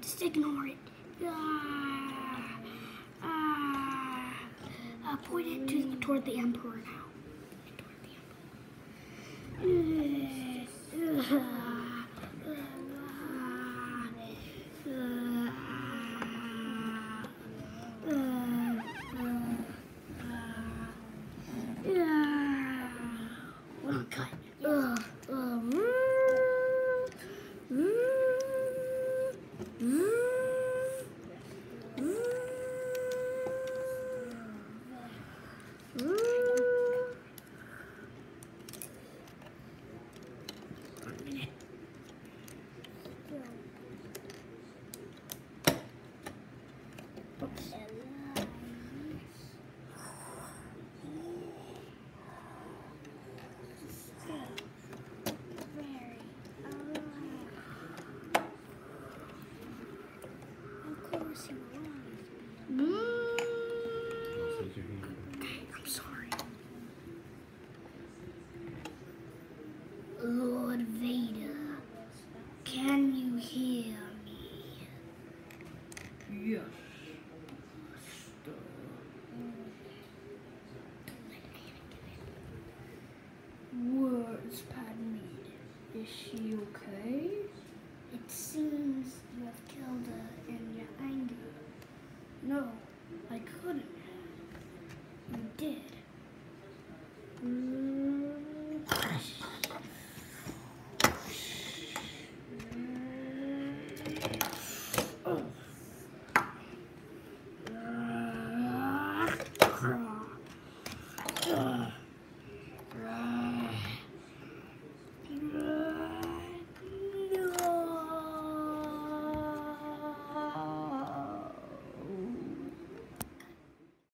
Just ignore it. Ah, ah. Uh, point it to, toward the emperor now. Toward the emperor. Uh, uh, uh, uh, uh, uh, Well, cut. Uh, uh, mm, mm, mm, mm, mm. One minute. Oops. I'm sorry. Lord Vader, can you hear me? Yes. Where is Padme? Is she okay? It seems you have killed her in your anger. No, I couldn't have. You did.